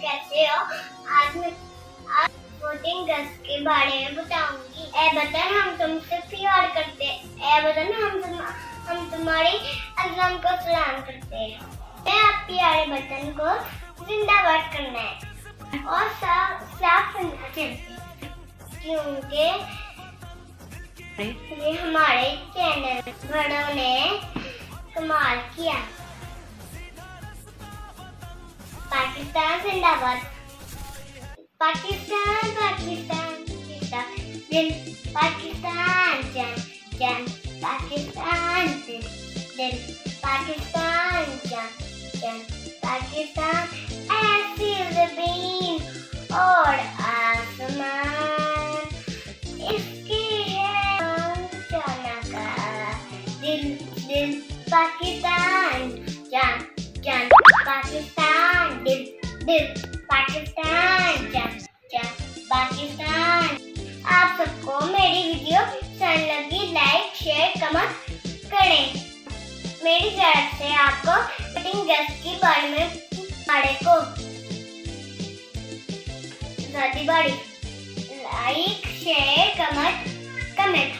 कैसे हो आज मैं आज वोटिंग गस्ट के बारे में बताऊँगी ए बतन हम तुमसे प्यार करते ए बतन हम तुम हम तुम्हारी अजम को सलाम करते हैं मैं आप प्यारे बतन को जिंदाबाद करना है और साफ़ साफ़ क्योंकि ये हमारे चैनल बड़ों ने कमाल किया पाकिस्तान जिंदाबाद पाकिस्तान पाकिस्तान पाकिस्तान जन जन पाकिस्तान जन दिल पाकिस्तान जन जन पाकिस्तान पाकिस्तान जान जान पाकिस्तान। आप सबको मेरी वीडियो पसंद लगी लाइक शेयर कमेंट करें। मेरी तरफ़ से आपको कटिंग की बारे में बारे को लाइक शेयर कमेंट कमेंट